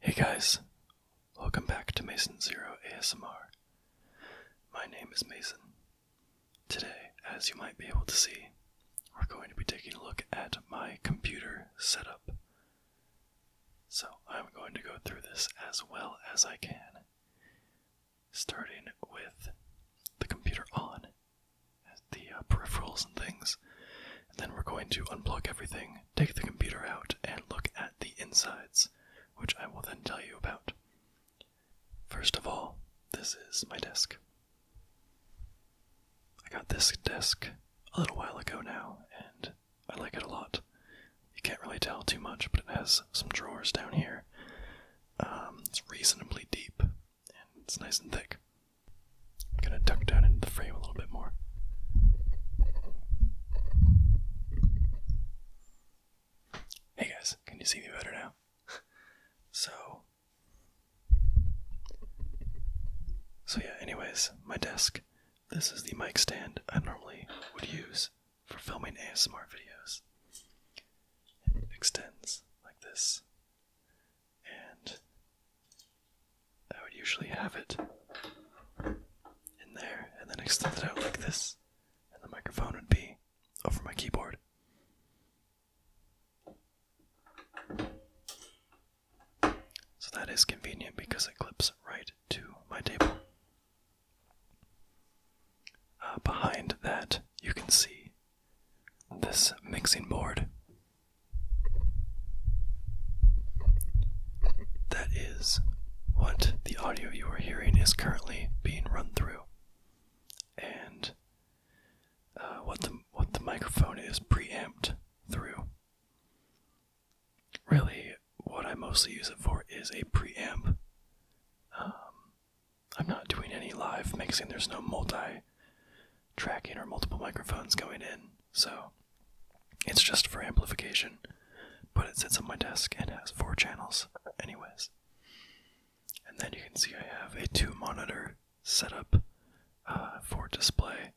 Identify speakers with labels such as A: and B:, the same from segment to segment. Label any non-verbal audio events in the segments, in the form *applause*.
A: Hey guys, welcome back to Mason Zero ASMR. My name is Mason. Today, as you might be able to see, we're going to be taking a look at my computer setup. So, I'm going to go through this as well as I can, starting with the computer on, the uh, peripherals and things, and then we're going to unplug everything, take the computer out, and look at the insides, which I will then tell you about. First of all, this is my desk. I got this desk a little while ago now, and I like it a lot. You can't really tell too much, but it has some drawers down here. Um, it's reasonably deep, and it's nice and thick. I'm gonna duck down into the frame a little bit more. Hey guys, can you see me better now? so, so yeah. Anyways, my desk. This is the mic stand I normally would use for filming ASMR videos. It extends like this, and I would usually have it in there and then extend it out like this, and the microphone would be over my keyboard. So that is convenient because it clips right to my table. Uh, behind that, you can see this mixing board. That is what the audio you are hearing is currently being run through, and uh, what the what the microphone is preamped through. Really, what I mostly use it for is a preamp. Um, I'm not doing any live mixing. There's no multi tracking or multiple microphones going in, so it's just for amplification. But it sits on my desk and has four channels, anyways. And then you can see I have a two monitor setup uh, for display.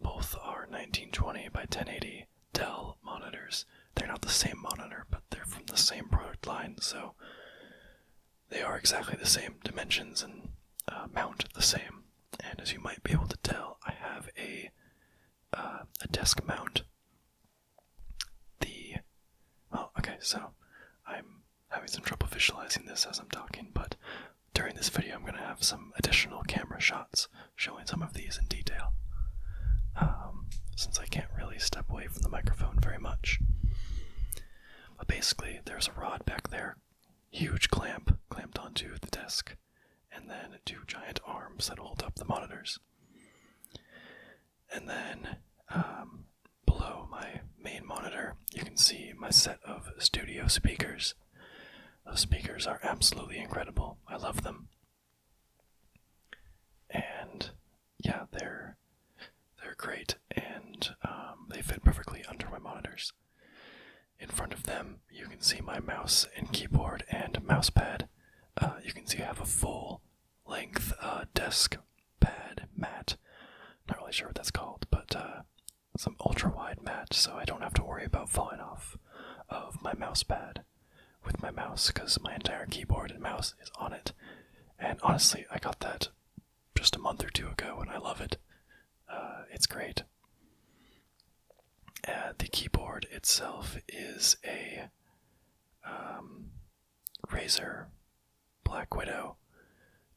A: Both are 1920 by 1080 Dell monitors. They're not the same monitor, but they're from the same product line, so they are exactly the same dimensions and uh, mount the same. And as you might be able to tell, a uh, a desk mount. The well, okay, so I'm having some trouble visualizing this as I'm talking, but during this video, I'm going to have some additional camera shots showing some of these in detail. Um, since I can't really step away from the microphone very much. But basically, there's a rod back there, huge clamp clamped onto the desk, and then two giant arms that hold up the monitors. And then um, below my main monitor, you can see my set of studio speakers. Those speakers are absolutely incredible. I love them. And yeah, they're they're great, and um, they fit perfectly under my monitors. In front of them, you can see my mouse and keyboard and mouse pad. Uh, you can see I have a full length uh, desk really sure what that's called, but uh, some ultra wide mat, so I don't have to worry about falling off of my mouse pad with my mouse because my entire keyboard and mouse is on it. And honestly, I got that just a month or two ago, and I love it. Uh, it's great. Uh, the keyboard itself is a um, Razer Black Widow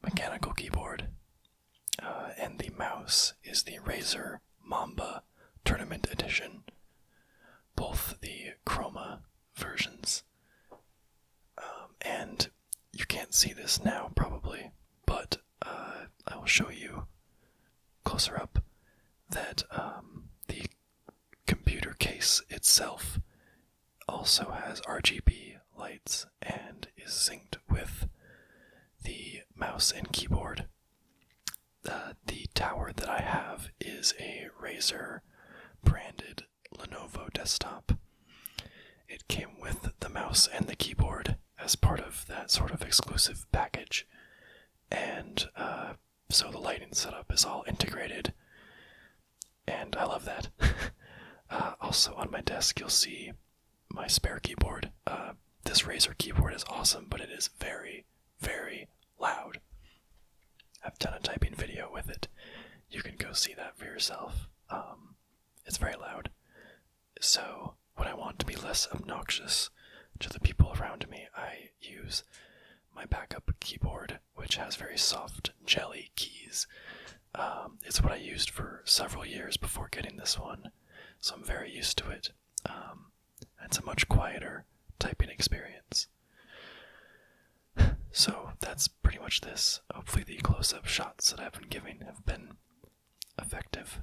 A: mechanical keyboard, uh, and the mouse is the Razer Mamba Tournament Edition. Both the Chroma versions. Um, and you can't see this now, probably, but uh, I will show you closer up that um, the computer case itself also has RGB lights and is synced with the mouse and keyboard. Uh, the tower that I have is a Razer branded Lenovo desktop. It came with the mouse and the keyboard as part of that sort of exclusive package. And uh, so the lighting setup is all integrated, and I love that. *laughs* Uh, also, on my desk, you'll see my spare keyboard. Uh, this Razer keyboard is awesome, but it is very, very loud. I've done a typing video with it. You can see that for yourself. Um, it's very loud. So, when I want to be less obnoxious to the people around me, I use my backup keyboard, which has very soft jelly keys. Um, it's what I used for several years before getting this one, so I'm very used to it. Um, it's a much quieter typing experience. *sighs* So that's pretty much this. Hopefully, the close up shots that I've been giving have been effective.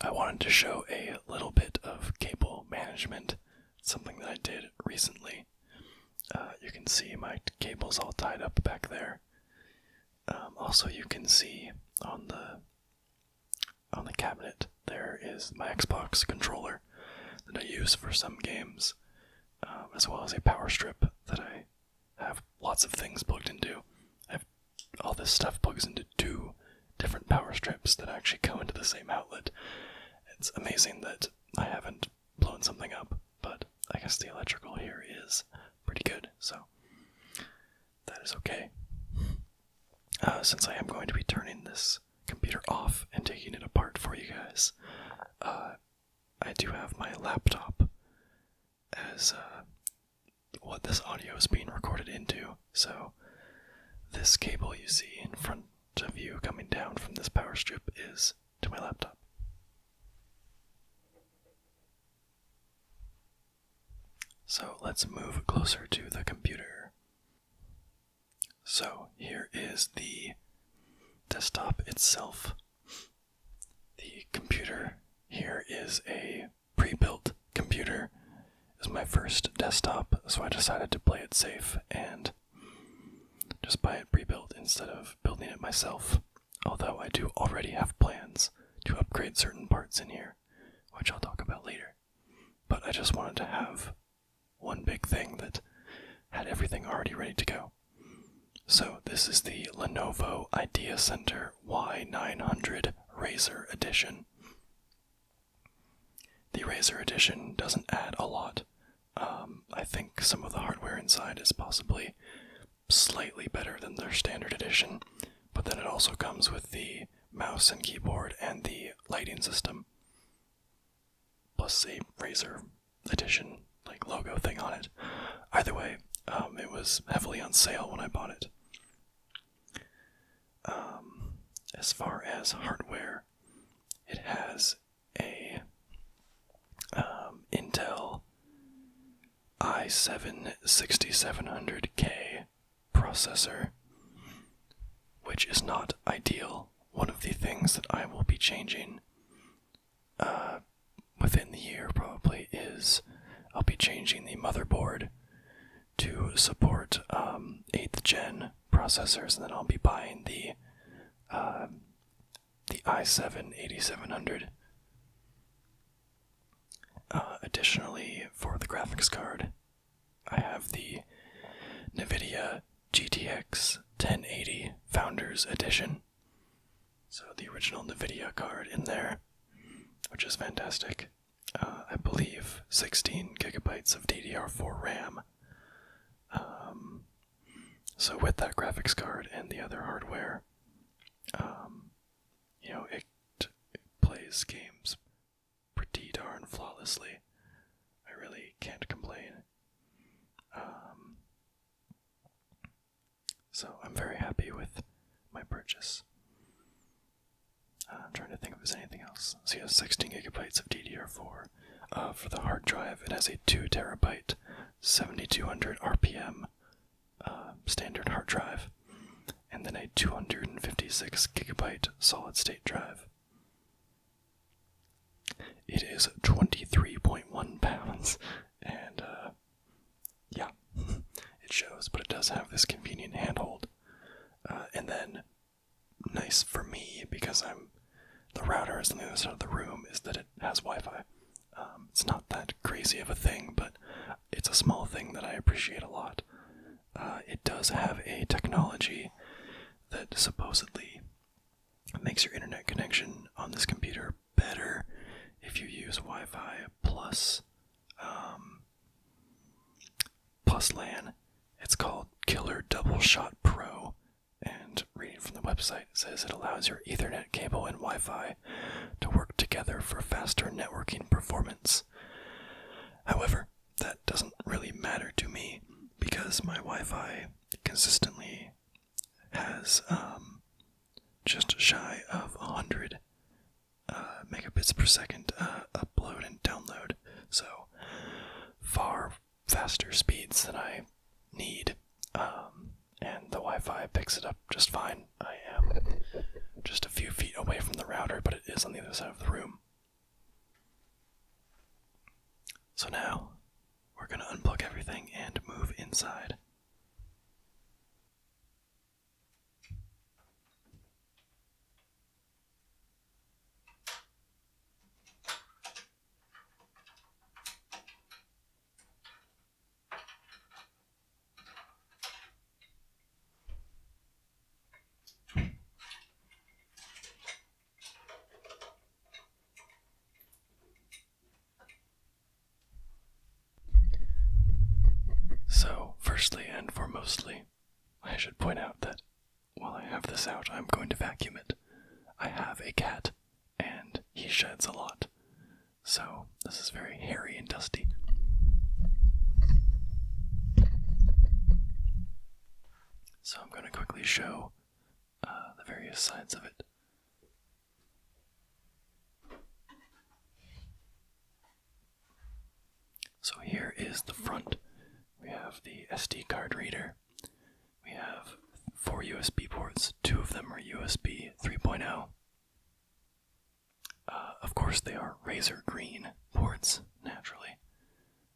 A: I wanted to show a little bit of cable management, something that I did recently. Uh, you can see my cables all tied up back there. Um, also, you can see on the on the cabinet there is my Xbox controller that I use for some games, um, as well as a power strip that I have lots of things plugged into. I have all this stuff plugs into two different power strips that actually go into the same outlet. It's amazing that I haven't blown something up, but I guess the electrical here is pretty good, so that is okay. Uh, since I am going to be turning this computer off and taking it apart for you guys, uh, I do have my laptop as uh, what this audio is being recorded into. So, this cable you see in front you coming down from this power strip is to my laptop. So, let's move closer to the computer. So, here is the desktop itself. The computer here is a pre built computer. It's my first desktop, so I decided to play it safe and just buy it pre built instead of building it myself. Although I do already have plans to upgrade certain parts in here, which I'll talk about later. But I just wanted to have one big thing that had everything already ready to go. So, this is the Lenovo IdeaCentre Y900 Razer Edition. The Razer Edition doesn't add a lot. Um, I think some of the hardware inside is possibly slightly better than their standard edition, but then it also comes with the mouse and keyboard and the lighting system, plus a Razer Edition like logo thing on it. Either way, um, it was heavily on sale when I bought it. Um, as far as hardware, it has a um, Intel i7 6700K processor, which is not ideal. One of the things that I will be changing uh, within the year probably is I'll be changing the motherboard to support um, 8th gen processors, and then I'll be buying the uh, the i7 8700. Uh, additionally, for the graphics card, I have the NVIDIA GTX 1080 Founders Edition. So, the original NVIDIA card in there, which is fantastic. Uh, I believe 16 gigabytes of DDR4 RAM. Um, so, with that graphics card and the other hardware, um, you know, it, plays games pretty darn flawlessly. I really can't complain. Um, so I'm very happy with my purchase. Uh, I'm trying to think if there's anything else. So yeah, 16 gigabytes of DDR4. Uh, for the hard drive, it has a 2 terabyte, 7200 RPM uh, standard hard drive, and then a 256 gigabyte solid state drive. It is 23.1 pounds, and uh, yeah, *laughs* it shows, but does have this convenient handhold. Uh, and then, nice for me because I'm the router is on the other side of the room, is that it has Wi Fi. Um, it's not that crazy of a thing, but it's a small thing that I appreciate a lot. Uh, it does have a technology that supposedly makes your internet connection on this computer better if you use Wi-Fi plus um, plus LAN. It's called Killer DoubleShot Pro, and reading from the website it says it allows your Ethernet cable and Wi-Fi to work together for faster networking performance. However, that doesn't really matter to me because my Wi-Fi consistently has um, just shy of 100 uh, megabits per second uh, upload and download. So far faster speeds than I need. Um, and the Wi Fi picks it up just fine. I am just a few feet away from the router, but it is on the other side of the room. So now we're going to unplug everything and move inside. So, firstly foremostly, I should point out that while I have this out, I'm going to vacuum it. I have a cat, and he sheds a lot. So, this is very hairy and dusty. So, I'm going to quickly show uh, the various sides of it. So, here is the front. We have the SD card reader. We have four USB ports. Two of them are USB 3.0. Uh, of course, they are Razer green ports, naturally.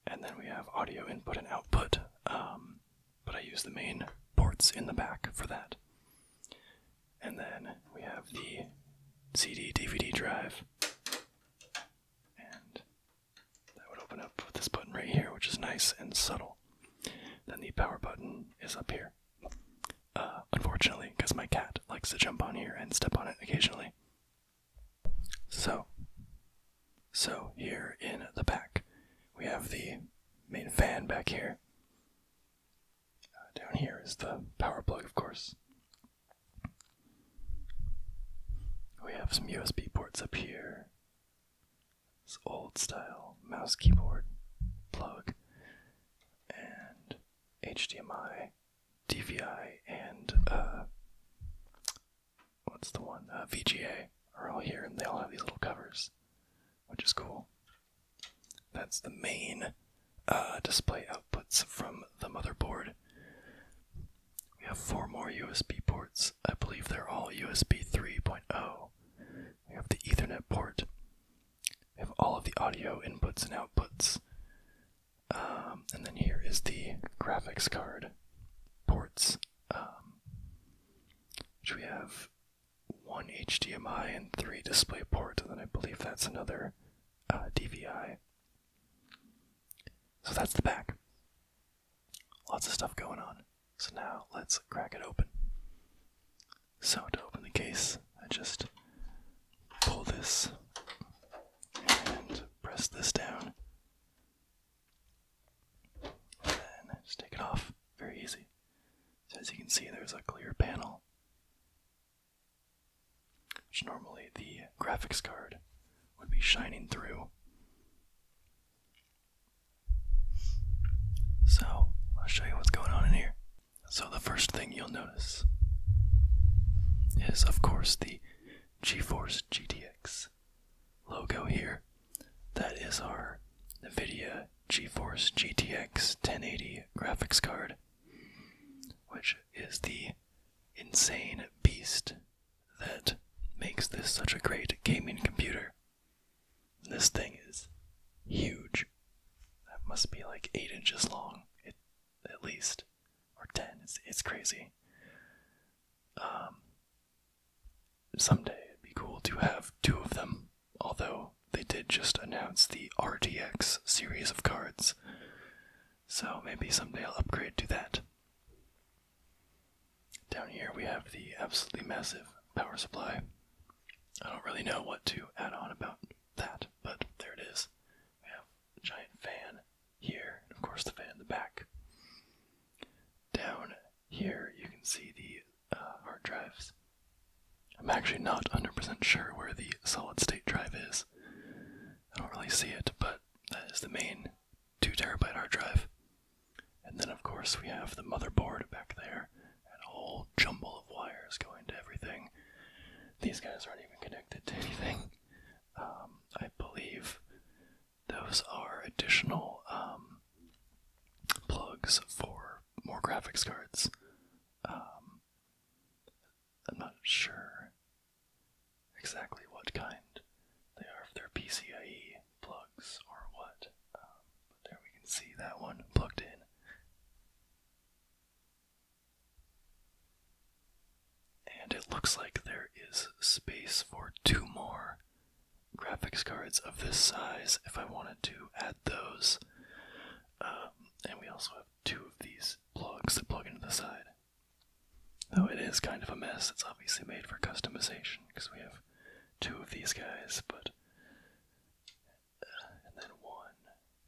A: And then we have audio input and output, um, but I use the main ports in the back for that. And then we have the CD DVD drive. And that would open up with this button right here, which is nice and subtle. Then the power button is up here. Uh, unfortunately, because my cat likes to jump on here and step on it occasionally. So, so here in the back, we have the main fan back here. Uh, down here is the power plug, of course. We have some USB ports up here. This old style mouse keyboard plug HDMI, DVI, and uh, what's the one? Uh, VGA are all here, and they all have these little covers, which is cool. That's the main uh, display outputs from the motherboard. We have four more USB ports. I believe they're all USB 3.0. We have the Ethernet port. We have all of the audio inputs and outputs. Um, and then here is the graphics card ports, um, which we have one HDMI and three display ports, and then I believe that's another uh, DVI. So that's the back. Lots of stuff going on. So now let's crack it open. So to open the case, I just pull this and press this down. And then just take it off. Very easy. So as you can see, there's a clear panel, which normally the graphics card would be shining through. So, I'll show you what's going on in here. So, the first thing you'll notice is, of course, the GeForce GTX logo here. That is our NVIDIA GeForce GTX 1080 graphics card, which is the insane beast that makes this such a great gaming computer. This thing is huge. That must be like 8 inches long, it, at least. Or 10. It's, it's crazy. Um, someday it'd be cool to have two of them, although they did just announce the RTX series of cards. So maybe someday I'll upgrade to that. down here we have the absolutely massive power supply. I don't really know what to add on about that, but there it is. We have a giant fan here, and of course the fan in the back. Down here you can see the uh, hard drives. I'm actually not 100% sure where the solid state drive is. I don't really see it, but that is the main 2 terabyte hard drive. And then, of course, we have the motherboard back there, and a whole jumble of wires going to everything. These guys aren't even connected to anything. Um, I believe those are additional um, plugs for more graphics cards. Um, I'm not sure exactly what kind they are, if they're PCIe plugs or what. Um, but there we can see that one plugged in. And it looks like there is space for two more graphics cards of this size if I wanted to add those. Um, and we also have two of these plugs that plug into the side. Though it is kind of a mess, it's obviously made for customization because we have two of these guys, but. Uh, and then one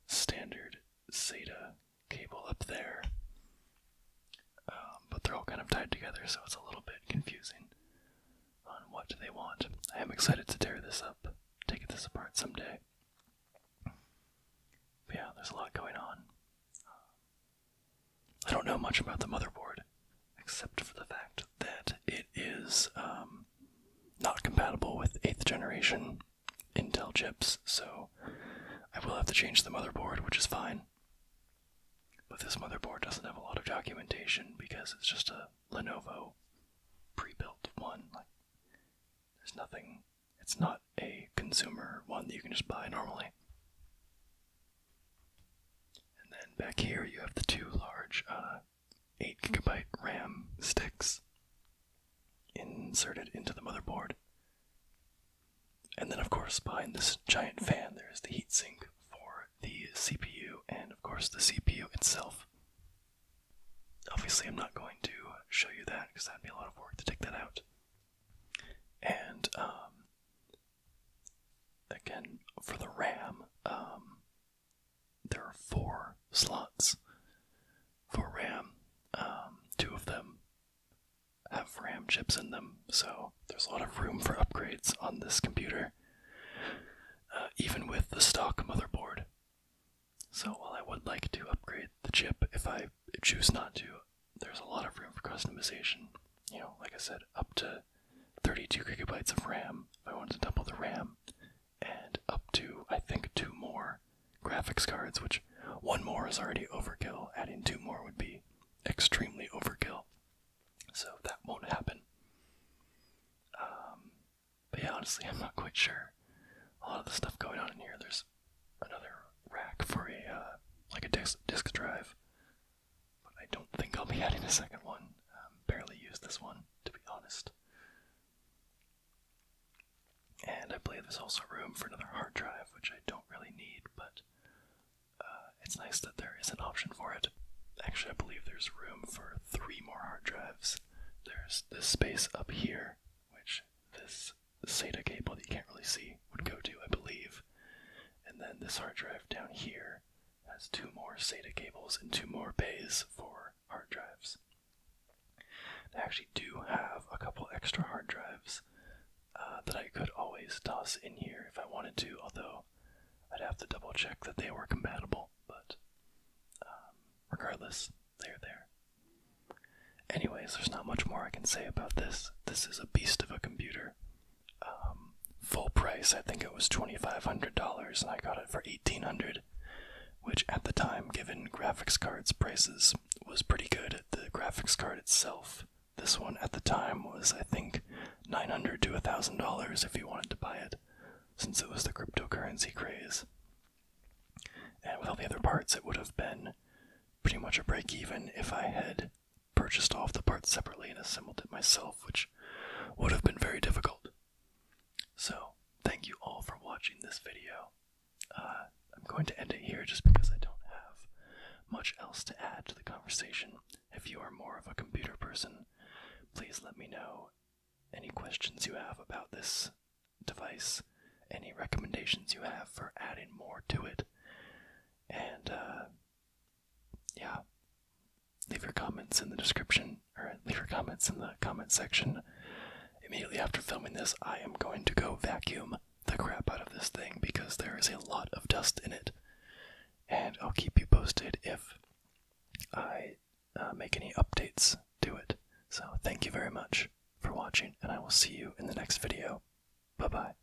A: standard SATA cable up there. Um, but they're all kind of tied together, so it's a little confusing on what they want. I am excited to tear this up, take this apart someday. But yeah, there's a lot going on. I don't know much about the motherboard, except for the fact that it is um, not compatible with 8th generation Intel chips, so I will have to change the motherboard, which is fine. But this motherboard doesn't have a lot of documentation because it's just a Lenovo pre-built one. Like, there's nothing. It's not a consumer one that you can just buy normally. And then back here you have the two large uh, 8 gigabyte RAM sticks inserted into the motherboard. And then, of course, behind this giant fan, there's the heatsink for the CPU and, of course, the CPU itself. Obviously, I'm not going to show you that because that'd be a lot of work to take that out. And, um, again, for the RAM, um, there are four slots for RAM. Um, two of them have RAM chips in them, so there's a lot of room for upgrades on this computer, uh, even with the stock motherboard. So while I would like to upgrade the chip, if I choose not to, there's a lot of room for customization. You know, like I said, up to 32 gigabytes of RAM if I wanted to double the RAM, and up to, I think, two more graphics cards, which one more is already overkill. Adding two more would be extremely overkill. So that won't happen. Um, but yeah, honestly, *laughs* I'm not quite sure. A lot of the stuff going on in here. There's another rack for a uh, like a disk disk drive, but I don't think I'll be *laughs* adding a second one. Um, barely used this one, to be honest. And I believe there's also room for another hard drive, which I don't really need, but uh, it's nice that there is an option for it. Actually, I believe there's room for three more hard drives. There's this space up here, which this SATA cable that you can't really see would go to, I believe. And then this hard drive down here has two more SATA cables and two more bays for hard drives. I actually do have a couple extra hard drives that I could always toss in here if I wanted to, although I'd have to double check that they were compatible, but um, regardless, they're there. Anyways, there's not much more I can say about this. This is a beast of a computer. Um, full price, I think it was $2,500, and I got it for $1,800, which at the time, given graphics cards prices, was pretty good. The graphics card itself, this one at the time was, I think, 900 to $1,000 if you wanted to buy it, since it was the cryptocurrency craze. And with all the other parts, it would have been pretty much a break even if I had purchased all of the parts separately and assembled it myself, which would have been very difficult. So, thank you all for watching this video. Uh, I'm going to end it here just because I don't have much else to add to the conversation. If you are more of a computer person, please let me know any questions you have about this device, any recommendations you have for adding more to it, and uh, yeah, leave your comments in the description or leave your comments in the comment section. Immediately after filming this, I am going to go vacuum the crap out of this thing because there is a lot of dust in it. And I'll keep you posted if I uh, make any updates to it. So thank you very much for watching, and I will see you in the next video. Bye bye.